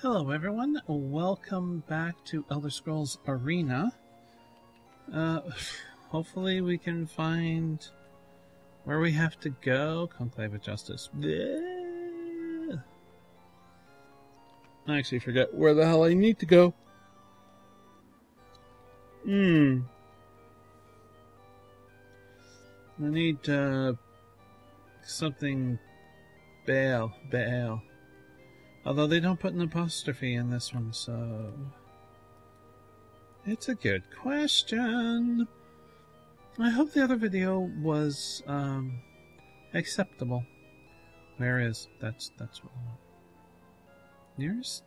Hello, everyone. Welcome back to Elder Scrolls Arena. Uh, hopefully, we can find where we have to go. Conclave of Justice. I actually forget where the hell I need to go. Hmm. I need uh, something. Baal. Baal. Although they don't put an apostrophe in this one, so. It's a good question. I hope the other video was um, acceptable. Where is that's that's what I want. Nearest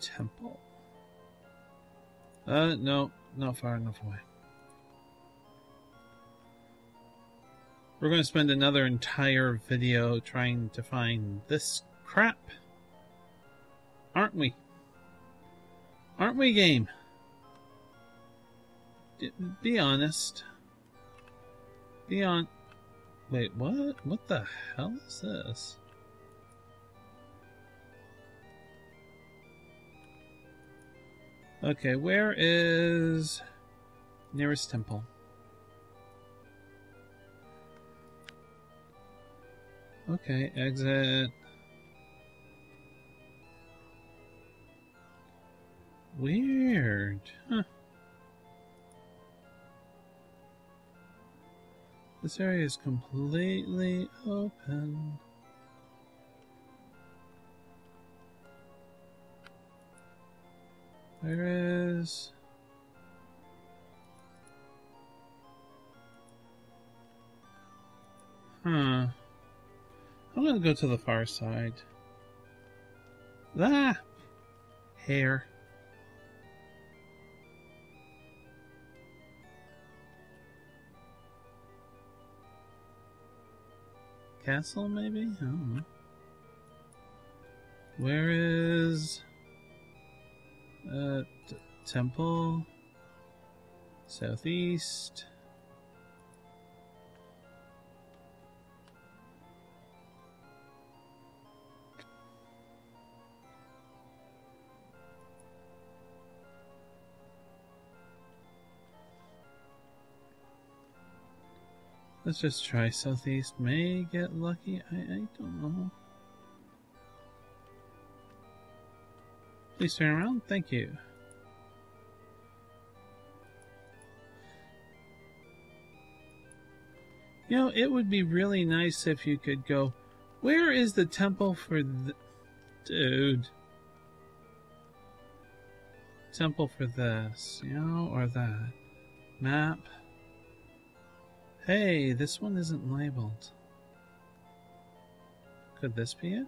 temple. Uh no, not far enough away. We're going to spend another entire video trying to find this crap. Aren't we? Aren't we, game? Be honest. Be on. Wait, what? What the hell is this? Okay, where is nearest temple? Okay, exit. Weird. Huh. This area is completely open. There is. Huh. I'm gonna go to the far side. Ah! Hair. Castle, maybe? I don't know. Where is. Uh, temple? Southeast. Let's just try southeast. May get lucky. I, I don't know. Please turn around. Thank you. You know, it would be really nice if you could go. Where is the temple for the. Dude. Temple for this, you know, or that. Map. Hey, this one isn't labeled. Could this be it?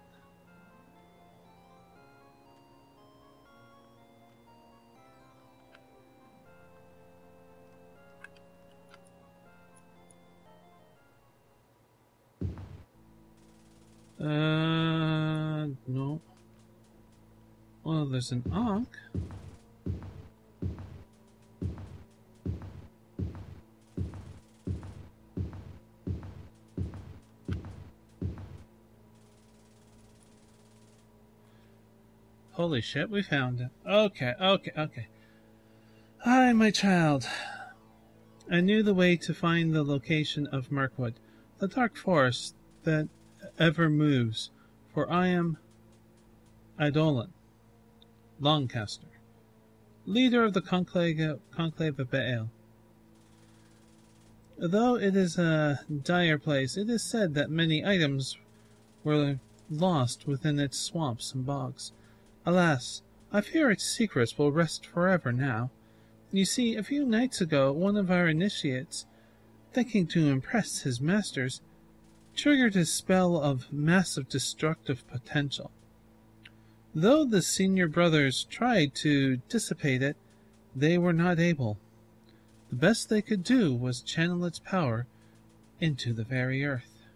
Uh, no. Well, there's an Ankh. Holy shit, we found it. Okay, okay, okay. Hi, my child. I knew the way to find the location of Murkwood, the dark forest that ever moves, for I am Eidolon, Longcaster, leader of the conclave, conclave of Baal. Though it is a dire place, it is said that many items were lost within its swamps and bogs. Alas, I fear its secrets will rest forever now. You see, a few nights ago, one of our initiates, thinking to impress his masters, triggered a spell of massive destructive potential. Though the senior brothers tried to dissipate it, they were not able. The best they could do was channel its power into the very earth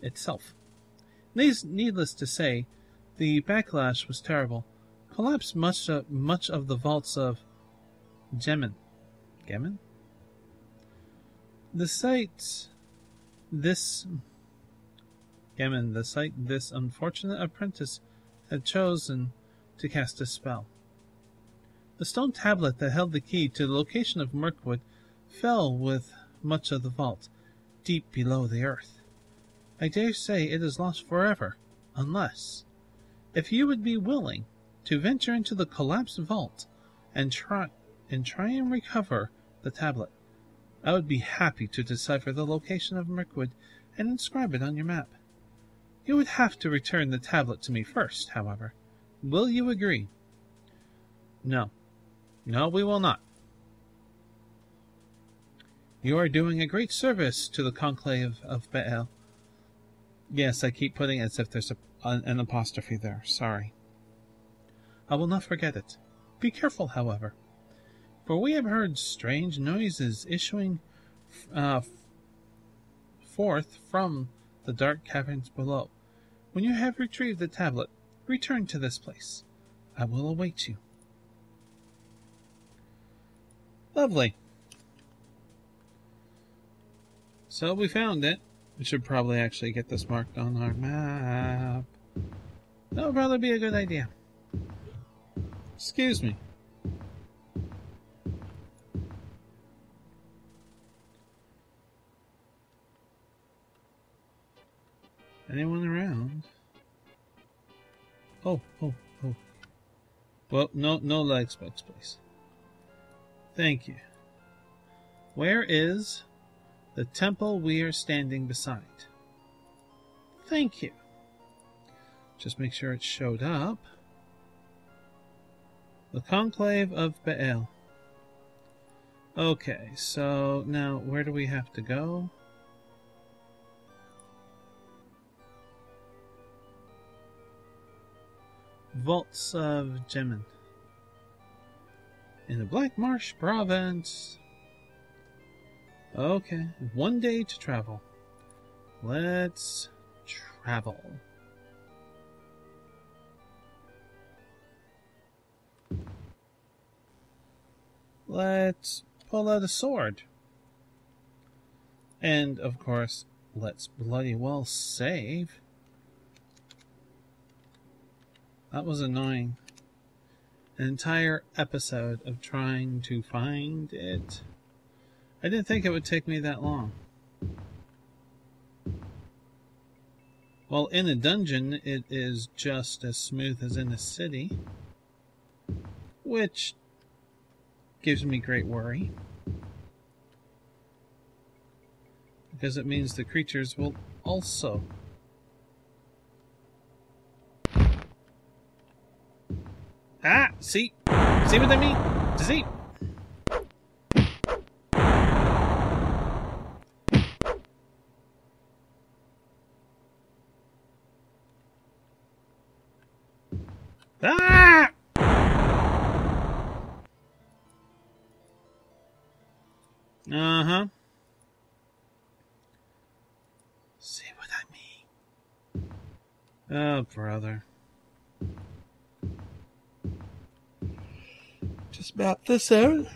itself. Needless to say, the backlash was terrible. Collapsed much of, much of the vaults of Gemin. Gemin? The site this Gemin, the site this unfortunate apprentice had chosen to cast a spell. The stone tablet that held the key to the location of Murkwood fell with much of the vault deep below the earth. I dare say it is lost forever, unless, if you would be willing to venture into the collapsed vault and try and try and recover the tablet, I would be happy to decipher the location of Murkwood and inscribe it on your map. You would have to return the tablet to me first, however. Will you agree? No. No, we will not. You are doing a great service to the conclave of Baal. Yes, I keep putting it as if there's a, an apostrophe there. Sorry. I will not forget it. Be careful, however, for we have heard strange noises issuing uh, forth from the dark caverns below. When you have retrieved the tablet, return to this place. I will await you. Lovely. So we found it. We should probably actually get this marked on our map. That would probably be a good idea. Excuse me. Anyone around? Oh, oh, oh. Well, no, no leg spokes, please. Thank you. Where is the temple we are standing beside? Thank you. Just make sure it showed up. The Conclave of Baal. Okay, so now where do we have to go? Vaults of Gemin. In the Black Marsh province. Okay, one day to travel. Let's travel. Let's pull out a sword. And, of course, let's bloody well save. That was annoying. An entire episode of trying to find it. I didn't think it would take me that long. Well, in a dungeon, it is just as smooth as in a city, which gives me great worry. Because it means the creatures will also Ah, see? See what I mean? See? Oh, brother. Just map this out.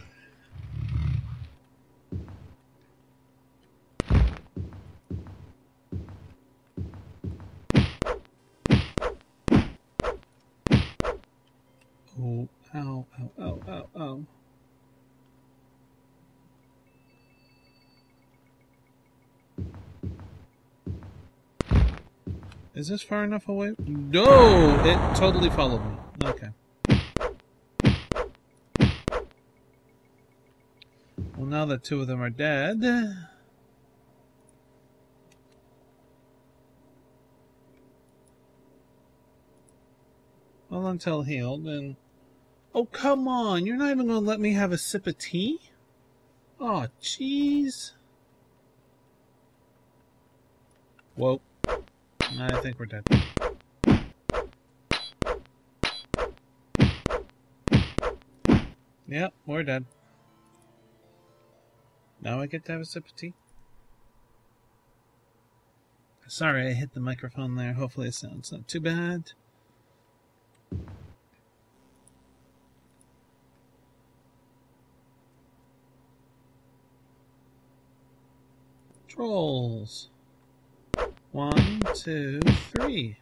Is this far enough away? No! It totally followed me. Okay. Well, now that two of them are dead. Well, until healed, and. Oh, come on! You're not even gonna let me have a sip of tea? Oh, jeez. Whoa. I think we're dead. Yep, we're dead. Now I get to have a sip of tea. Sorry, I hit the microphone there. Hopefully it sounds not too bad. Trolls. One, two, three.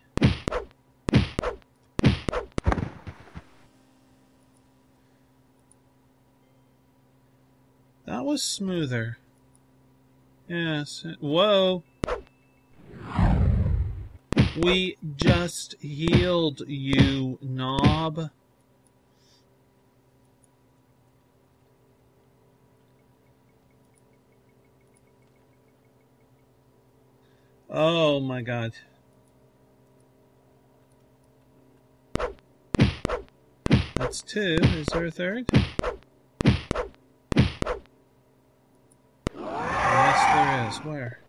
That was smoother. Yes. Whoa. We just healed you, knob. Oh my god. That's two. Is there a third? Yes, there is. Where?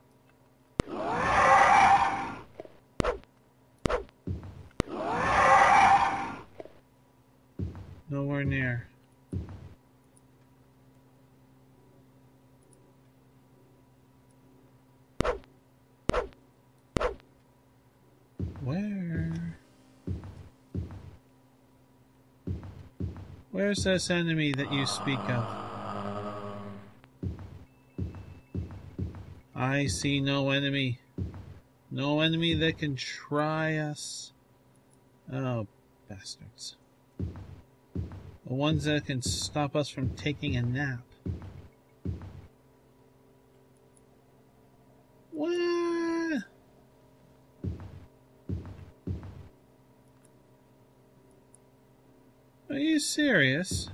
Where's this enemy that you speak of? I see no enemy. No enemy that can try us. Oh, bastards. The ones that can stop us from taking a nap. What? Are you serious?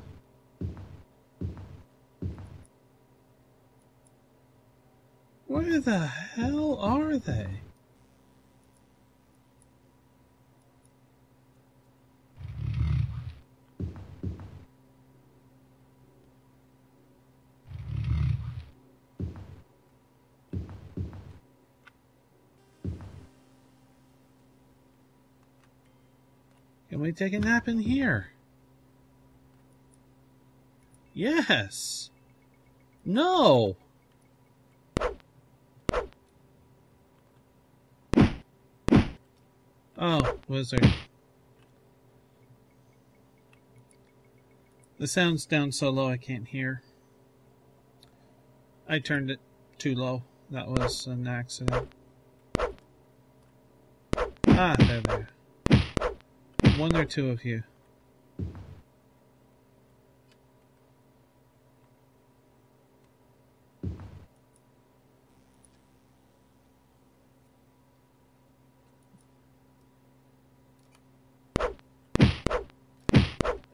Where the hell are they? Can we take a nap in here? Yes. No. Oh, wizard. The sound's down so low I can't hear. I turned it too low. That was an accident. Ah, there, there. One or two of you.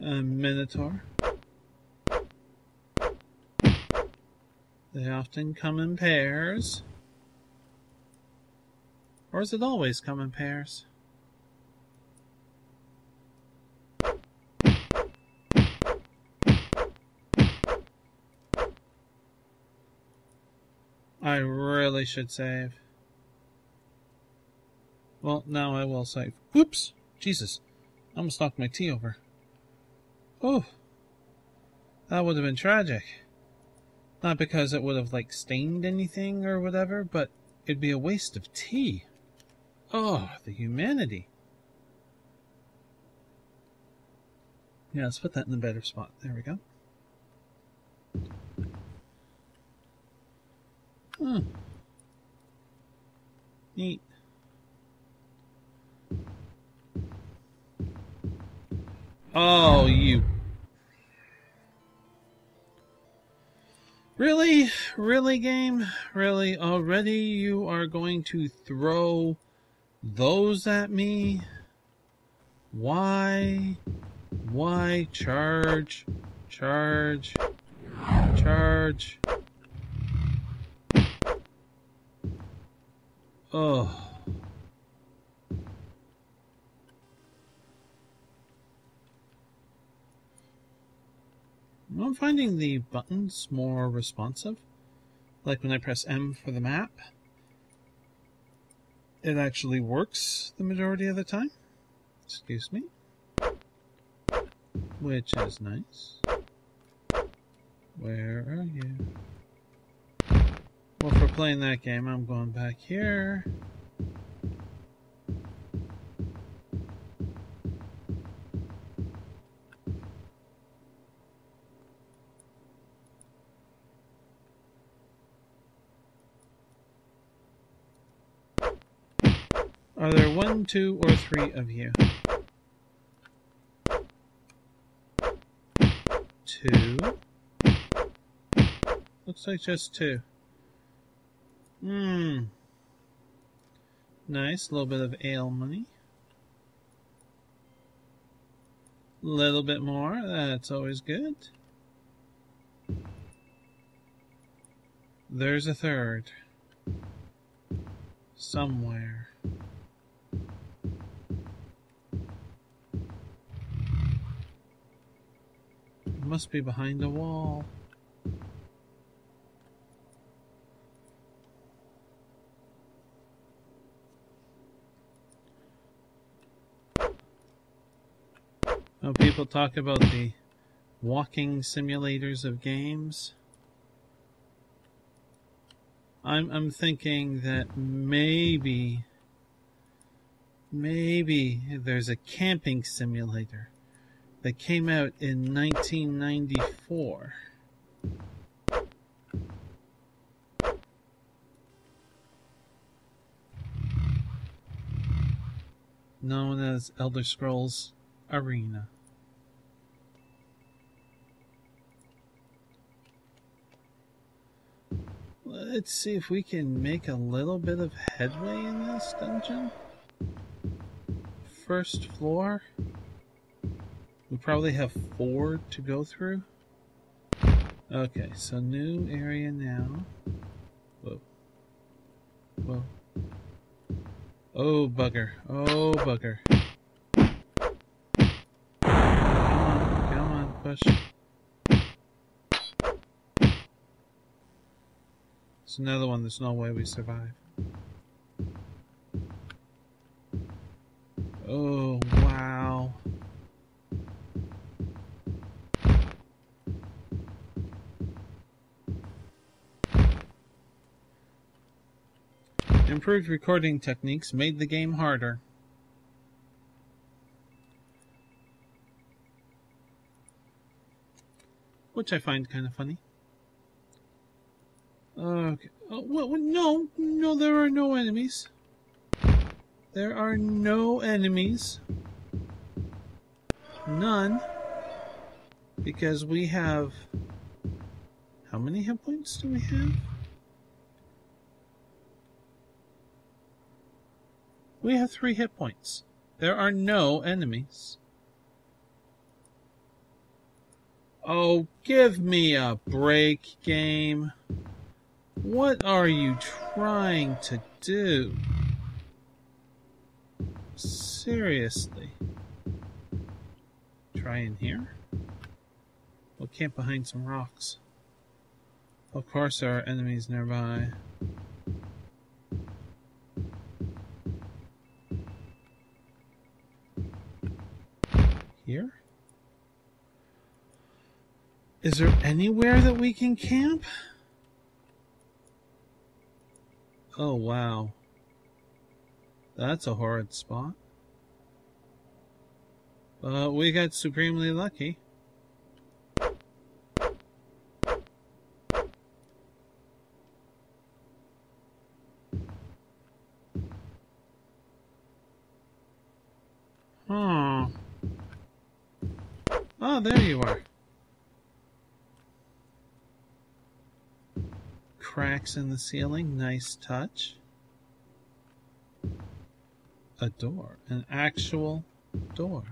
A minotaur. They often come in pairs. Or does it always come in pairs? I really should save. Well, now I will save. Oops! Jesus. I almost knocked my tea over. Oh. That would have been tragic. Not because it would have, like, stained anything or whatever, but it'd be a waste of tea. Oh, the humanity. Yeah, let's put that in a better spot. There we go. Hmm. Neat. Oh, you. Really? Really, game? Really? Already you are going to throw those at me? Why? Why? Charge. Charge. Charge. Oh. I'm finding the buttons more responsive. Like when I press M for the map, it actually works the majority of the time. Excuse me. Which is nice. Where are you? Well, for playing that game, I'm going back here. Two, or three of you? Two. looks like just two. Hmm. Nice, a little bit of ale money. A little bit more, that's always good. There's a third. Somewhere. Must be behind the wall. People talk about the walking simulators of games. I'm I'm thinking that maybe maybe there's a camping simulator that came out in 1994. Known as Elder Scrolls Arena. Let's see if we can make a little bit of headway in this dungeon. First floor. We probably have four to go through. Okay, so new area now. Whoa. Whoa. Oh, bugger. Oh, bugger. Come on, come on, push. It's another one, there's no way we survive. Oh, Improved recording techniques made the game harder. Which I find kind of funny. Okay. Oh, well, no, no, there are no enemies. There are no enemies. None. Because we have. How many hit points do we have? We have three hit points. There are no enemies. Oh, give me a break, game. What are you trying to do? Seriously. Try in here? We'll camp behind some rocks. Of course there are enemies nearby. Here? Is there anywhere that we can camp? Oh, wow. That's a horrid spot. But we got supremely lucky. Huh. Oh, there you are. Cracks in the ceiling. Nice touch. A door. An actual door.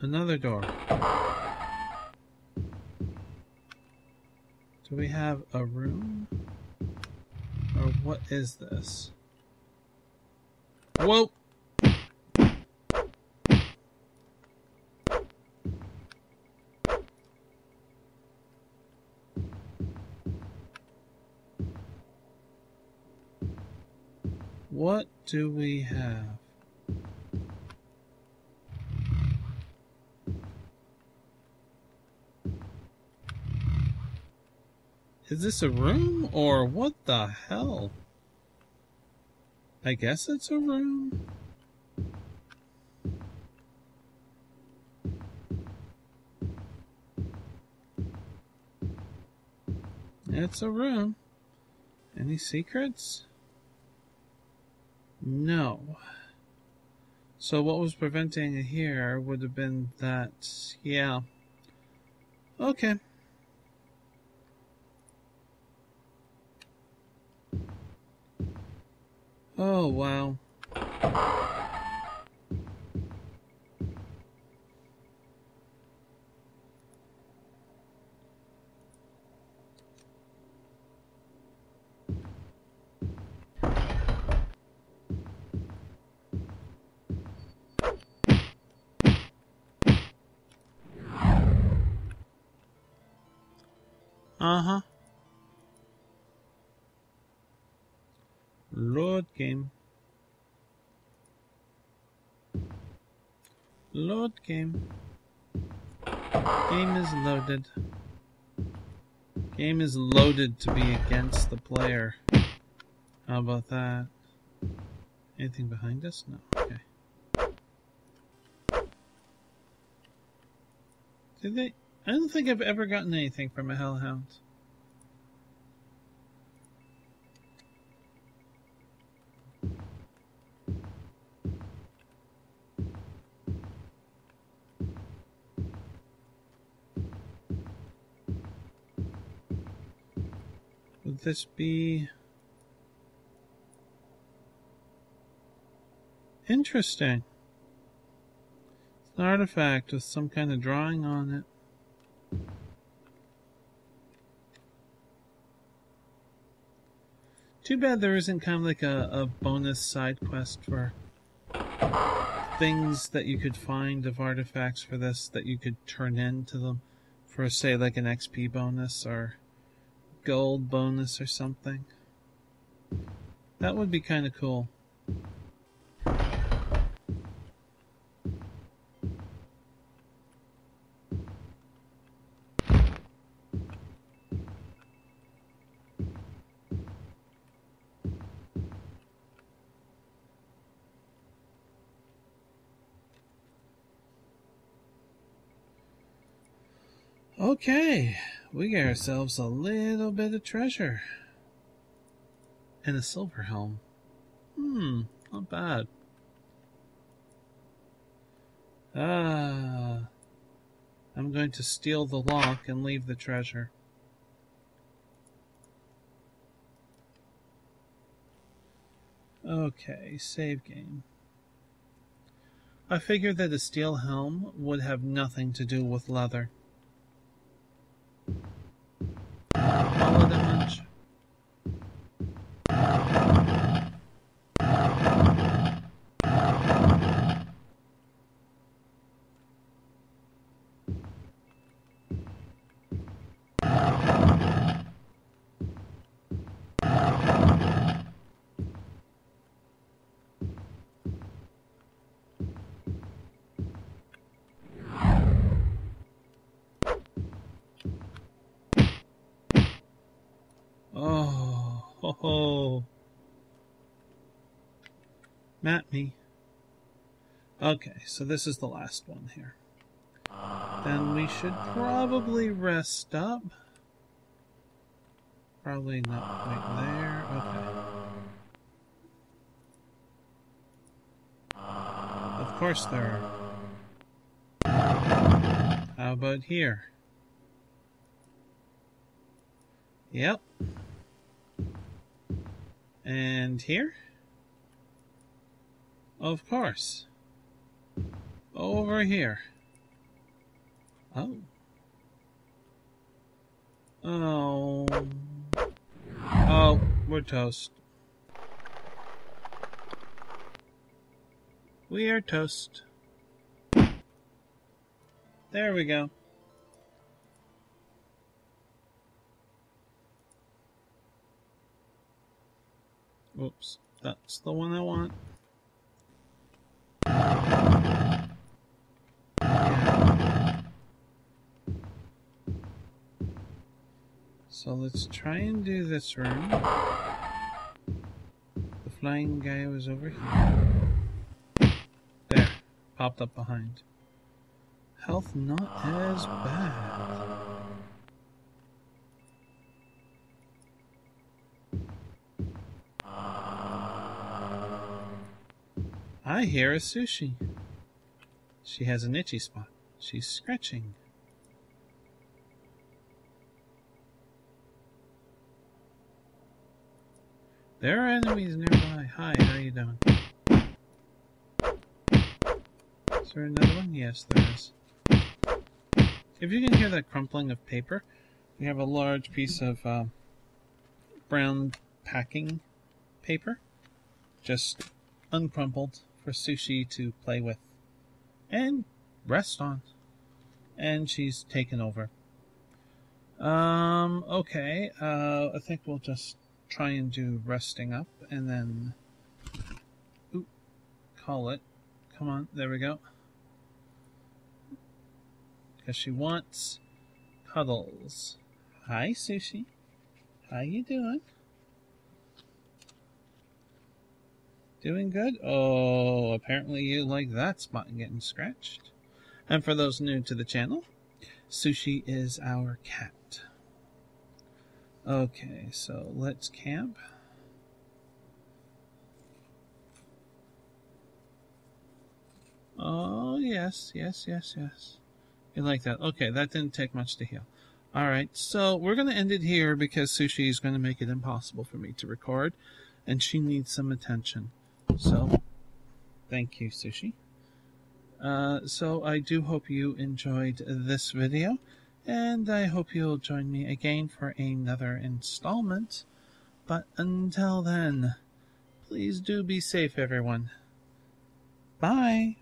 Another door. Do we have a room? Or what is this? Whoa! What do we have? Is this a room or what the hell? I guess it's a room. It's a room. Any secrets? No. So what was preventing it here would have been that, yeah. Okay. Oh, wow. Uh-huh. Load game. Load game. Game is loaded. Game is loaded to be against the player. How about that? Anything behind us? No. Okay. Did they? I don't think I've ever gotten anything from a hellhound. Would this be interesting? It's an artifact with some kind of drawing on it. Too bad there isn't kind of like a, a bonus side quest for things that you could find of artifacts for this that you could turn into them for, say, like an XP bonus or gold bonus or something. That would be kind of cool. Okay, we got ourselves a little bit of treasure. And a silver helm. Hmm, not bad. Ah, I'm going to steal the lock and leave the treasure. Okay, save game. I figured that a steel helm would have nothing to do with leather. Follow them much. Oh, ho, ho. Map me. Okay, so this is the last one here. Then we should probably rest up. Probably not quite there. Okay. Of course there are. How about here? Yep. And here? Of course. Over here. Oh. Oh. Oh, we're toast. We are toast. There we go. Oops, that's the one I want. Yeah. So let's try and do this room. The flying guy was over here. There, popped up behind. Health not as bad. I hear a sushi. She has an itchy spot. She's scratching. There are enemies nearby. Hi, how are you doing? Is there another one? Yes, there is. If you can hear that crumpling of paper, we have a large piece of uh, brown packing paper, just uncrumpled for sushi to play with and rest on. And she's taken over. Um, okay, uh, I think we'll just try and do resting up and then oop, call it. Come on, there we go. Because she wants cuddles. Hi, Sushi. How you doing? Doing good? Oh, apparently you like that spot getting scratched. And for those new to the channel, Sushi is our cat. Okay, so let's camp. Oh, yes, yes, yes, yes. You like that? Okay, that didn't take much to heal. Alright, so we're going to end it here because Sushi is going to make it impossible for me to record, and she needs some attention. So, thank you, Sushi. Uh, so I do hope you enjoyed this video, and I hope you'll join me again for another installment. But until then, please do be safe, everyone. Bye.